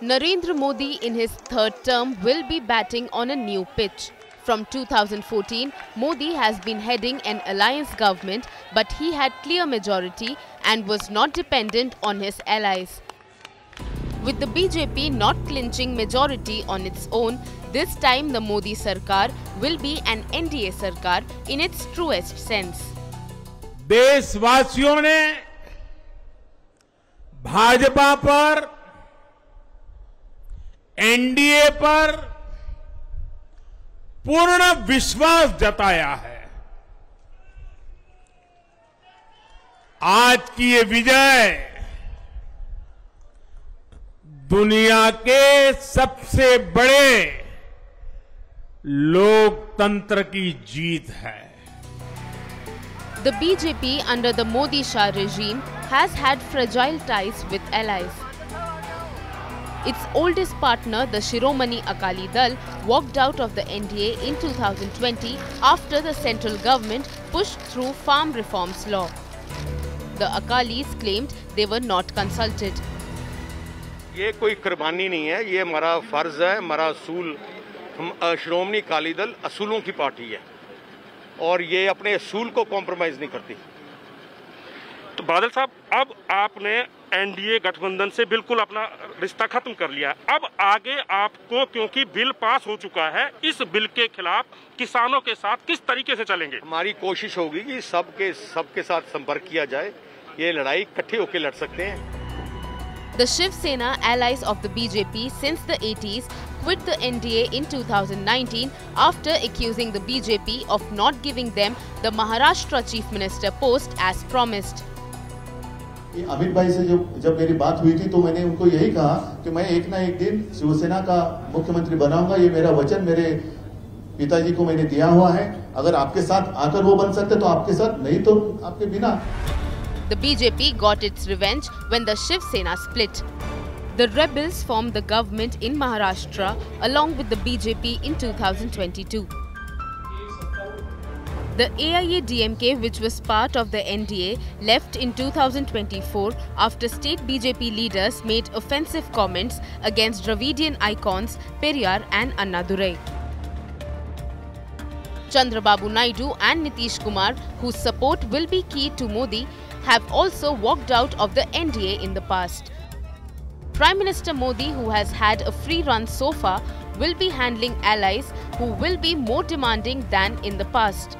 Narendra Modi in his third term will be batting on a new pitch. From 2014, Modi has been heading an alliance government but he had clear majority and was not dependent on his allies. With the BJP not clinching majority on its own, this time the Modi Sarkar will be an NDA Sarkar in its truest sense. देशवासियों ने भाजपा पर NDA पर पूर्ण विश्वास जताया है आज की ये विजय दुनिया के सबसे बड़े लोकतंत्र की जीत है The BJP under the Modi Shah regime has had fragile ties with allies. Its oldest partner, the Shiromani Akali Dal, walked out of the NDA in 2020 after the central government pushed through farm reforms law. The Akalis claimed they were not consulted. ये कोई कुर्बानी नहीं है ये हमारा फ़र्ज़ है हमारा असूल हम श्रोमणी अकाली दल असूलों की पार्टी है और ये अपने असूल को कॉम्प्रोमाइज नहीं करती तो बादल साहब अब आपने एनडीए गठबंधन से बिल्कुल अपना रिश्ता खत्म कर लिया। अब आगे आपको क्योंकि बिल पास हो चुका है इस बिल के खिलाफ किसानों के साथ किस तरीके से चलेंगे? हमारी कोशिश होगी कि सबके सबके साथ संपर्क किया जाए। ये लड़ाई इकट्ठे होकर लड़ सकते हैं। The Shiv Sena, allies of the BJP since the 80s, quit the NDA in 2019 after accusing the BJP of not giving them the Maharashtra Chief Minister post as promised. कि अमित भाई से जो जब मेरी बात हुई थी तो मैंने उनको यही कहा कि मैं एक ना एक दिन शिवसेना का मुख्यमंत्री बनाऊँगा ये मेरा वचन मेरे पिताजी को मैंने दिया हुआ है अगर आपके साथ आकर वो बन सकते तो आपके साथ, नहीं तो आपके बिना BJP got its revenge when the Shiv Sena split. The rebels formed the government in Maharashtra along with the BJP in 2022. The AIA-DMK, which was part of the NDA, left in 2024 after state BJP leaders made offensive comments against Dravidian icons Periyar and Annadurai. Chandrababu Naidu and Nitish Kumar, whose support will be key to Modi, have also walked out of the NDA in the past. Prime Minister Modi, who has had a free run so far, will be handling allies who will be more demanding than in the past.